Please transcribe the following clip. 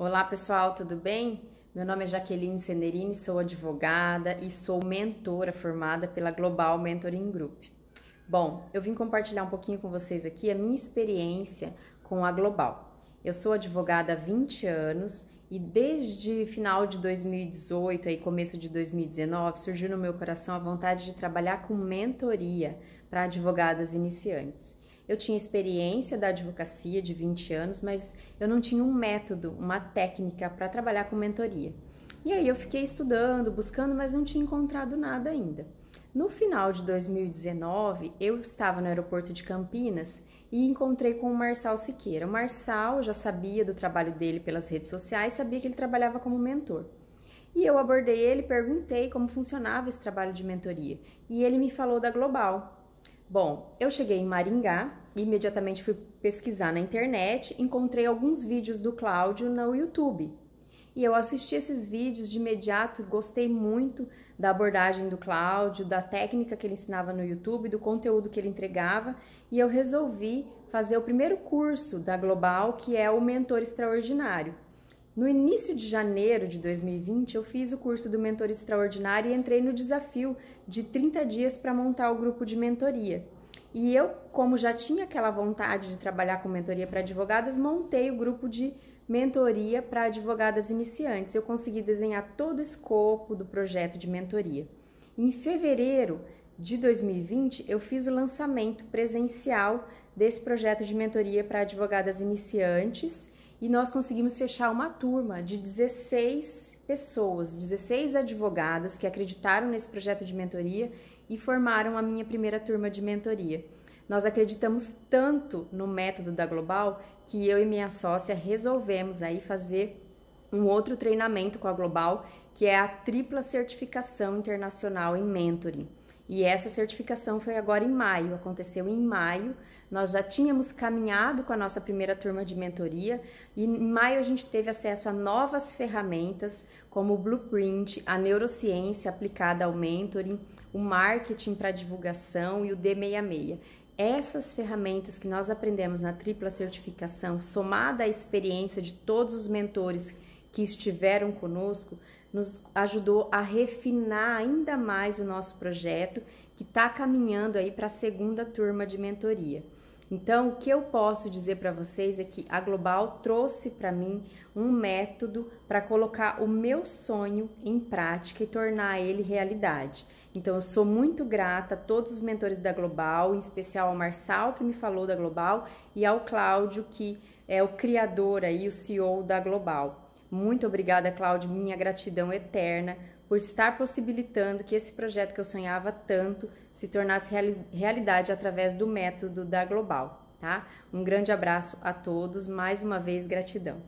Olá pessoal, tudo bem? Meu nome é Jaqueline Senerini, sou advogada e sou mentora formada pela Global Mentoring Group. Bom, eu vim compartilhar um pouquinho com vocês aqui a minha experiência com a Global. Eu sou advogada há 20 anos e desde final de 2018 e começo de 2019 surgiu no meu coração a vontade de trabalhar com mentoria para advogadas iniciantes. Eu tinha experiência da advocacia de 20 anos, mas eu não tinha um método, uma técnica para trabalhar com mentoria. E aí eu fiquei estudando, buscando, mas não tinha encontrado nada ainda. No final de 2019, eu estava no aeroporto de Campinas e encontrei com o Marçal Siqueira. O Marçal já sabia do trabalho dele pelas redes sociais, sabia que ele trabalhava como mentor. E eu abordei ele, perguntei como funcionava esse trabalho de mentoria. E ele me falou da Global, Bom, eu cheguei em Maringá, imediatamente fui pesquisar na internet, encontrei alguns vídeos do Cláudio no YouTube. E eu assisti esses vídeos de imediato, gostei muito da abordagem do Cláudio, da técnica que ele ensinava no YouTube, do conteúdo que ele entregava, e eu resolvi fazer o primeiro curso da Global, que é o Mentor Extraordinário. No início de janeiro de 2020, eu fiz o curso do Mentor Extraordinário e entrei no desafio de 30 dias para montar o grupo de mentoria. E eu, como já tinha aquela vontade de trabalhar com mentoria para advogadas, montei o grupo de mentoria para advogadas iniciantes. Eu consegui desenhar todo o escopo do projeto de mentoria. Em fevereiro de 2020, eu fiz o lançamento presencial desse projeto de mentoria para advogadas iniciantes e nós conseguimos fechar uma turma de 16 pessoas, 16 advogadas que acreditaram nesse projeto de mentoria e formaram a minha primeira turma de mentoria. Nós acreditamos tanto no método da Global que eu e minha sócia resolvemos aí fazer um outro treinamento com a Global, que é a tripla certificação internacional em mentoring. E essa certificação foi agora em maio, aconteceu em maio. Nós já tínhamos caminhado com a nossa primeira turma de mentoria e em maio a gente teve acesso a novas ferramentas como o Blueprint, a neurociência aplicada ao mentoring, o marketing para divulgação e o D66. Essas ferramentas que nós aprendemos na tripla certificação, somada à experiência de todos os mentores que estiveram conosco, nos ajudou a refinar ainda mais o nosso projeto, que está caminhando aí para a segunda turma de mentoria. Então, o que eu posso dizer para vocês é que a Global trouxe para mim um método para colocar o meu sonho em prática e tornar ele realidade. Então, eu sou muito grata a todos os mentores da Global, em especial ao Marçal, que me falou da Global, e ao Cláudio, que é o criador aí, o CEO da Global. Muito obrigada, Cláudio, minha gratidão eterna por estar possibilitando que esse projeto que eu sonhava tanto se tornasse realidade através do método da Global, tá? Um grande abraço a todos, mais uma vez gratidão.